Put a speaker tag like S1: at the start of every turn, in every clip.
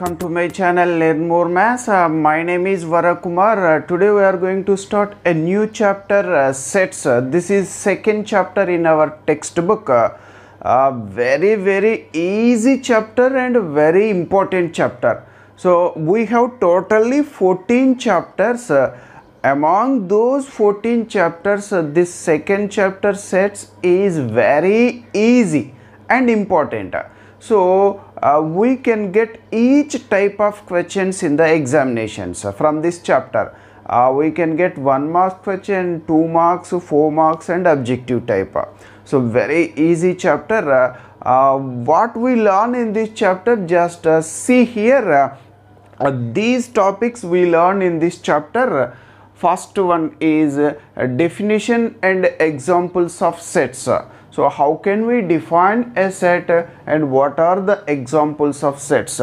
S1: welcome to my channel Learn More Maths. Uh, my name is Varakumar. Uh, today we are going to start a new chapter uh, sets. Uh, this is second chapter in our textbook. Uh, very very easy chapter and very important chapter. So we have totally 14 chapters. Uh, among those 14 chapters, this second chapter sets is very easy and important. So uh, we can get each type of questions in the examinations uh, from this chapter. Uh, we can get one mark question, two marks, four marks, and objective type. So very easy chapter. Uh, uh, what we learn in this chapter, just uh, see here. Uh, uh, these topics we learn in this chapter. First one is uh, definition and examples of sets. So how can we define a set and what are the examples of sets?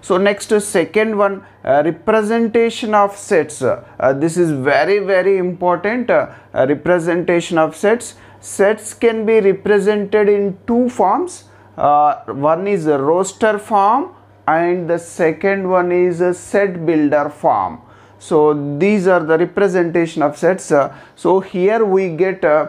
S1: So next second one uh, representation of sets. Uh, this is very very important uh, representation of sets. Sets can be represented in two forms. Uh, one is a roster form and the second one is a set builder form. So these are the representation of sets. Uh, so here we get uh,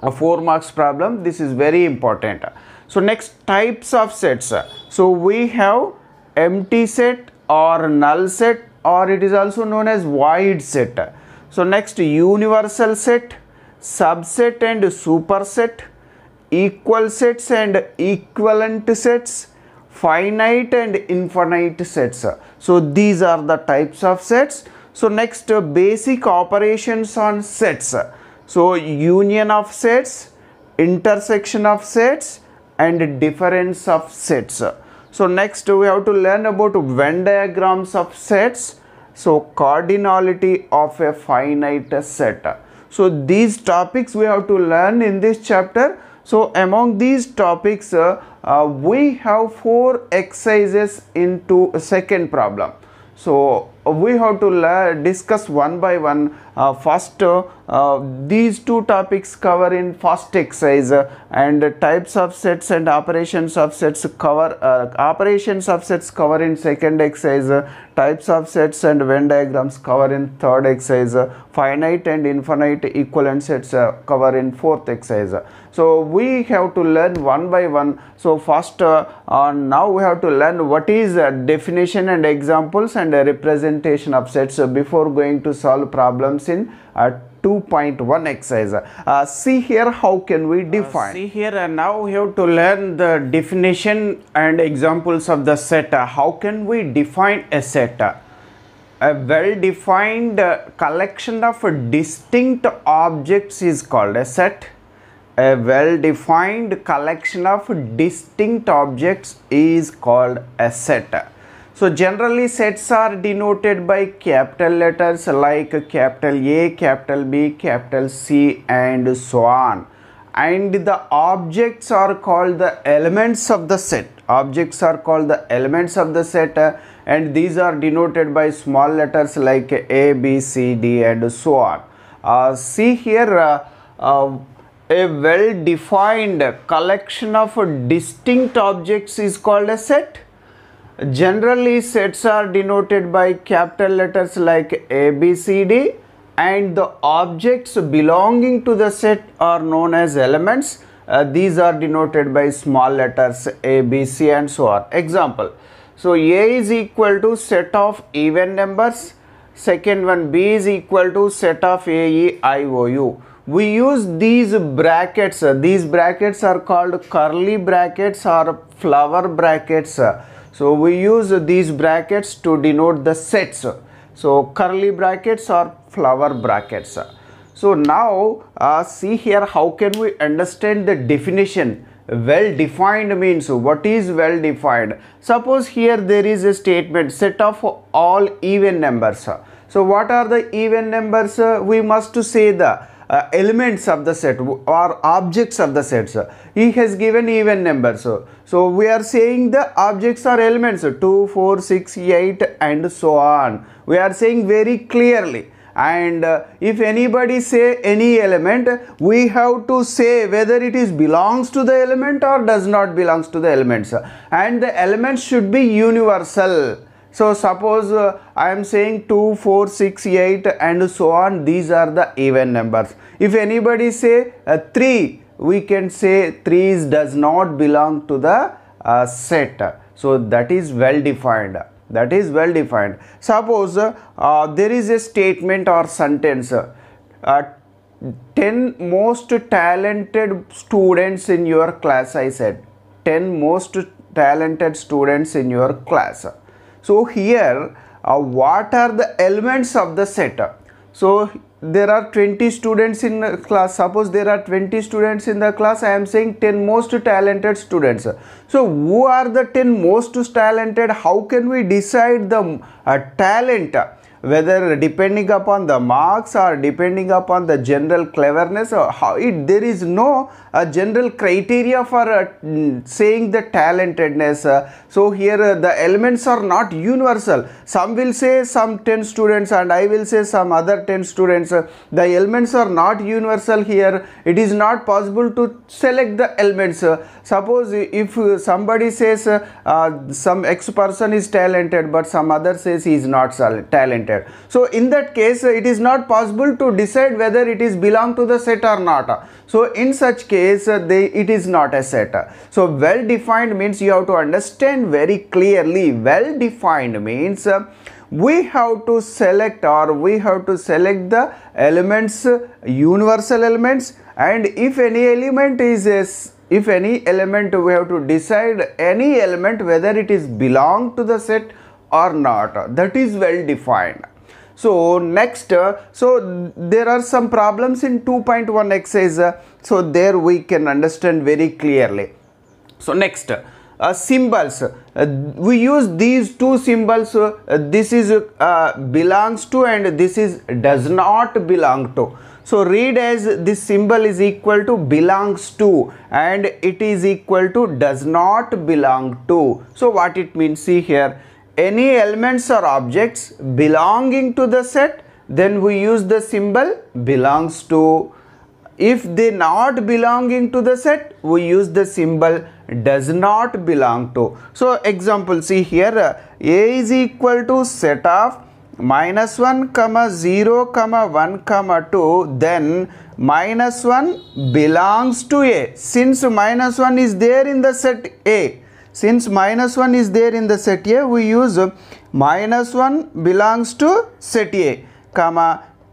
S1: a 4 marks problem this is very important. So next types of sets. So we have empty set or null set or it is also known as void set. So next universal set subset and superset equal sets and equivalent sets finite and infinite sets. So these are the types of sets. So next basic operations on sets so union of sets, intersection of sets and difference of sets. So next we have to learn about Venn diagrams of sets. So cardinality of a finite set. So these topics we have to learn in this chapter. So among these topics uh, we have four exercises into second problem. So we have to discuss one by one. Uh, first, uh, these two topics cover in first exercise uh, and types of sets and operations of sets cover uh, operations of sets cover in second exercise. uh, types of sets and Venn diagrams cover in third exercise. uh, finite and infinite equivalent sets uh, cover in fourth exercise. So we have to learn one by one. So first, uh, uh, now we have to learn what is uh, definition and examples and uh, representation of sets uh, before going to solve problems in uh, 2.1 exercise. Uh, see here how can we define. see here uh, now we have to learn the definition and examples of the set. Uh, how can we define a set? Uh, a well defined uh, collection of distinct objects is called a set a well defined collection of distinct objects is called a set so generally sets are denoted by capital letters like capital A, capital B, capital C and so on. And the objects are called the elements of the set. Objects are called the elements of the set uh, and these are denoted by small letters like A, B, C, D and so on. Uh, see here uh, uh, a well defined collection of distinct objects is called a set Generally, sets are denoted by capital letters like A, B, C, D, and the objects belonging to the set are known as elements. Uh, these are denoted by small letters A, B, C, and so on. Example So, A is equal to set of even numbers, second one B is equal to set of A, E, I, O, U we use these brackets these brackets are called curly brackets or flower brackets so we use these brackets to denote the sets. So curly brackets or flower brackets. So now uh, see here how can we understand the definition? Well defined means what is well defined suppose here there is a statement set of all even numbers. So what are the even numbers? We must say the uh, elements of the set or objects of the sets. He has given even numbers. So we are saying the objects are elements. 2 4 6 8 and so on. We are saying very clearly. And uh, if anybody say any element we have to say whether it is belongs to the element or does not belongs to the elements. And the elements should be universal so suppose uh, I am saying 2, 4, 6, 8 and so on these are the even numbers. If anybody say uh, 3 we can say 3 does not belong to the uh, set. So that is well defined that is well defined. Suppose uh, there is a statement or sentence uh, 10 most talented students in your class I said 10 most talented students in your class so here uh, what are the elements of the set? So there are 20 students in class. Suppose there are 20 students in the class. I am saying 10 most talented students. So who are the 10 most talented? How can we decide the uh, talent? Whether depending upon the marks or depending upon the general cleverness or how it there is no uh, general criteria for uh, saying the talentedness uh, so here uh, the elements are not universal. Some will say some 10 students and i will say some other 10 students the elements are not universal here. It is not possible to select the elements suppose if somebody says uh, some x person is talented but some other says he is not talented so in that case it is not possible to decide whether it is belong to the set or not. So in such case they, it is not a set. So well defined means you have to understand very clearly. Well defined means uh, we have to select or we have to select the elements universal elements and if any element is a if any element we have to decide any element whether it is belong to the set or not. That is well defined. So next so there are some problems in 2.1 exercise so there we can understand very clearly. So next uh, symbols. Uh, we use these two symbols. Uh, this is uh, belongs to and this is does not belong to. So read as this symbol is equal to belongs to and it is equal to does not belong to. So what it means see here any elements or objects belonging to the set then we use the symbol belongs to. If they not belonging to the set we use the symbol does not belong to. So example see here uh, a is equal to set of minus 1 comma 0 comma 1 comma 2 then minus 1 belongs to a. Since minus 1 is there in the set a since minus 1 is there in the set A, we use minus 1 belongs to set A, comma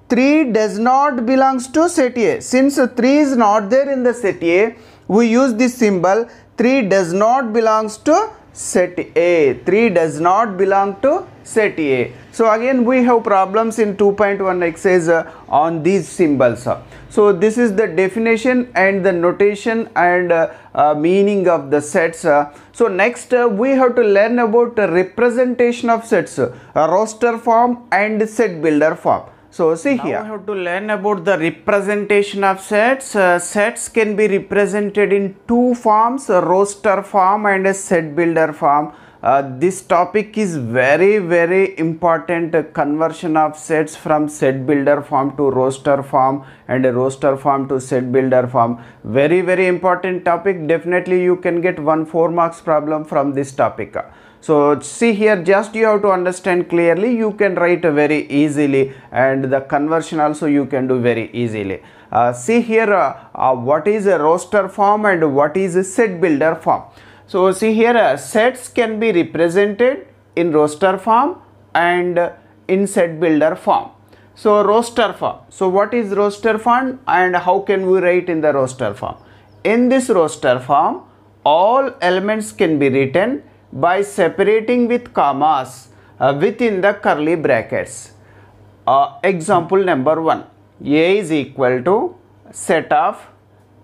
S1: 3 does not belongs to set A. Since 3 is not there in the set A, we use this symbol 3 does not belongs to set A. 3 does not belong to set A. So again we have problems in 2.1 exercise uh, on these symbols. So this is the definition and the notation and uh, uh, meaning of the sets. so next uh, we have to learn about the representation of sets, roster form and set builder form. So see now here. we have to learn about the representation of sets. Uh, sets can be represented in two forms, a roster form and a set builder form. Uh, this topic is very very important uh, conversion of sets from set builder form to roster form and roster form to set builder form. Very very important topic. Definitely you can get one 4 marks problem from this topic. So see here just you have to understand clearly you can write very easily and the conversion also you can do very easily. Uh, see here uh, uh, what is a roster form and what is a set builder form so see here uh, sets can be represented in roster form and in set builder form. So roster form. So what is roster form and how can we write in the roster form? In this roster form all elements can be written by separating with commas uh, within the curly brackets. Uh, example number 1 A is equal to set of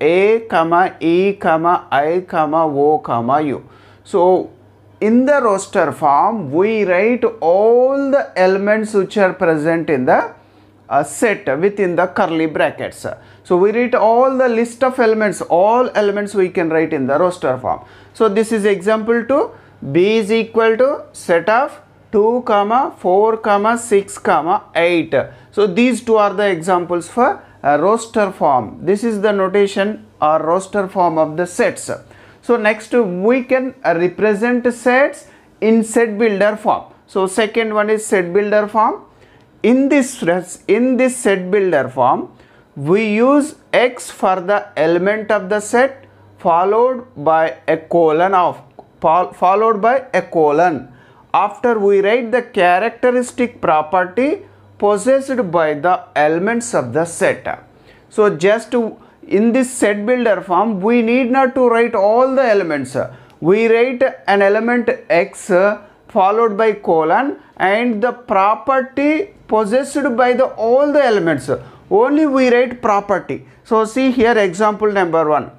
S1: A comma E comma I comma O comma U. So in the roster form we write all the elements which are present in the uh, set within the curly brackets. So we write all the list of elements, all elements we can write in the roster form. So this is example 2 B is equal to set of 2 comma 4 comma 6 comma 8 so these two are the examples for a roster form. This is the notation or roster form of the sets. So next we can represent sets in set builder form. So second one is set builder form. In this in this set builder form we use x for the element of the set followed by a colon of followed by a colon. After we write the characteristic property possessed by the elements of the set. So just in this set builder form we need not to write all the elements. We write an element x followed by colon and the property possessed by the all the elements. Only we write property. So see here example number 1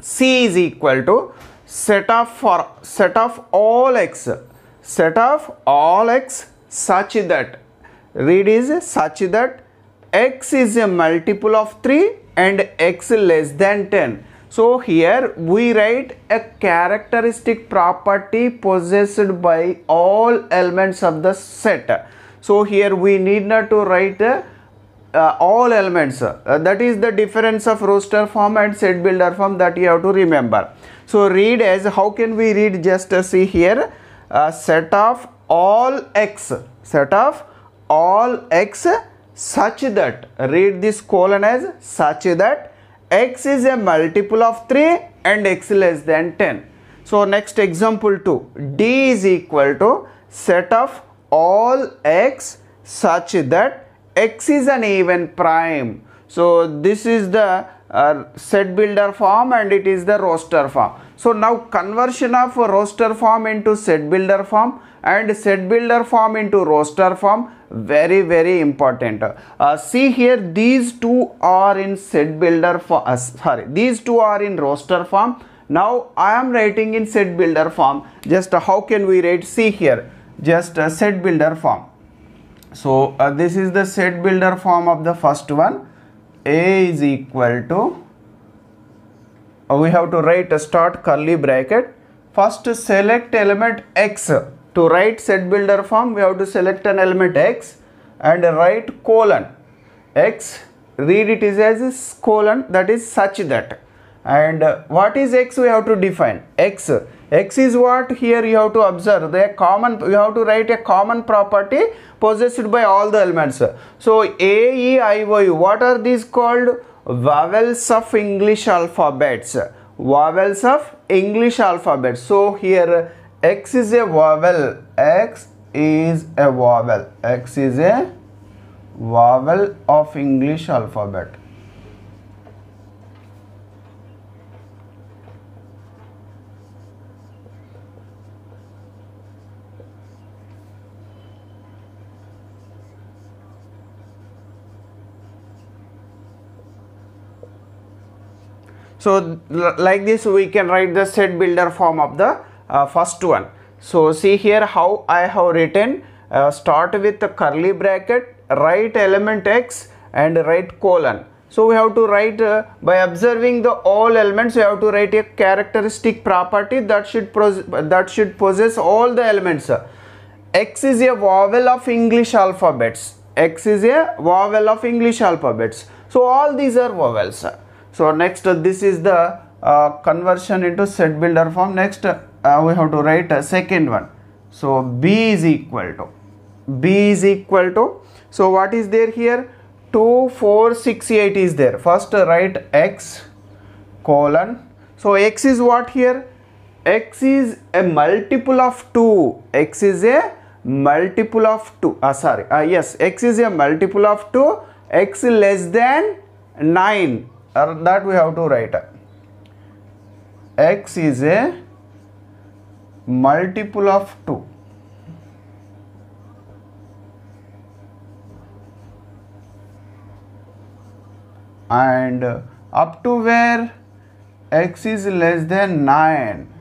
S1: c is equal to set of for set of all x. Set of all x such that read is such that x is a multiple of 3 and x less than 10 so here we write a characteristic property possessed by all elements of the set. So here we need not to write uh, all elements. Uh, that is the difference of roster form and set builder form that you have to remember. So read as how can we read? Just see here uh, set of all x set of all x such that read this colon as such that x is a multiple of 3 and x less than 10 so next example 2 d is equal to set of all x such that x is an even prime. So this is the uh, set builder form and it is the roster form. So now conversion of roster form into set builder form and set builder form into roster form very very important. Uh, see here these two are in set builder form uh, sorry these two are in roster form. Now I am writing in set builder form. Just how can we write? See here just a set builder form. So uh, this is the set builder form of the first one. A is equal to uh, we have to write a start curly bracket. First select element x to write set builder form we have to select an element x and write colon. X read it is as colon that is such that. And what is x we have to define. X x is what? Here you have to observe. The common you have to write a common property possessed by all the elements. So a e i o u what are these called? Vowels of english alphabets. Vowels of english alphabet so here x is a vowel. X is a vowel. X is a vowel of english alphabet. So like this we can write the set builder form of the uh, first one. So see here how i have written uh, start with the curly bracket write element x and write colon. So we have to write uh, by observing the all elements we have to write a characteristic property that should that should possess all the elements. X is a vowel of english alphabets. X is a vowel of english alphabets. So all these are vowels. So next uh, this is the uh, conversion into set builder form. Next uh, we have to write a second one. So b is equal to b is equal to so what is there here? 2 4 6 8 is there. First uh, write x colon. So x is what here? X is a multiple of 2 x is a multiple of 2 uh, sorry. Uh, yes x is a multiple of 2 x less than 9 or that we have to write. X is a multiple of 2 and up to where x is less than 9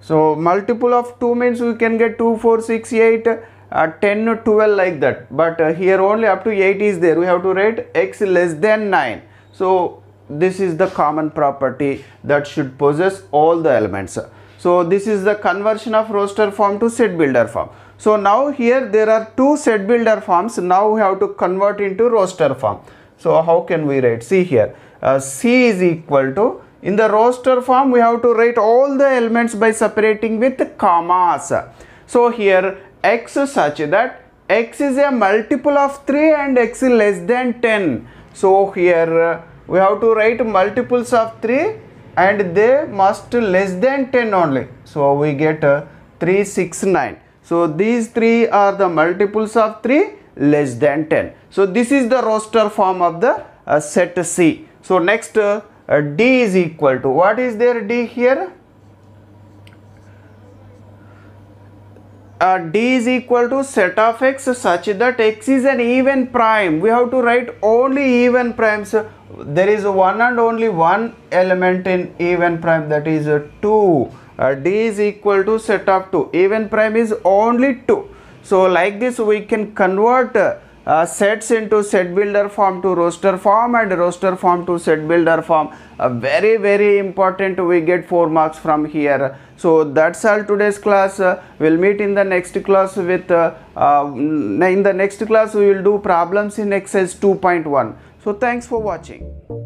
S1: so multiple of 2 means we can get 2 4 6 8 uh, 10 12 like that. But uh, here only up to 8 is there. We have to write x less than 9 so this is the common property that should possess all the elements so this is the conversion of roster form to set builder form So now here there are two set builder forms. Now we have to convert into roster form. So how can we write? See here, uh, C is equal to, in the roster form we have to write all the elements by separating with commas. So here x such that x is a multiple of 3 and x is less than 10. So here uh, we have to write multiples of 3 and they must less than 10 only. So we get uh, 3, 6, 9. So these three are the multiples of 3 less than 10. So this is the roster form of the uh, set C. So next uh, D is equal to what is there D here? Uh, D is equal to set of x such that x is an even prime. We have to write only even primes. There is one and only one element in even prime that is uh, 2 uh, d is equal to set of 2 even prime is only 2 so like this we can convert uh, sets into set builder form to roster form and roster form to set builder form. Uh, very very important we get 4 marks from here. So that's all today's class. Uh, we'll meet in the next class with uh, uh, in the next class we will do problems in exercise 2.1 so thanks for watching